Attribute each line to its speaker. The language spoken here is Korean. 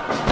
Speaker 1: 홈런 어?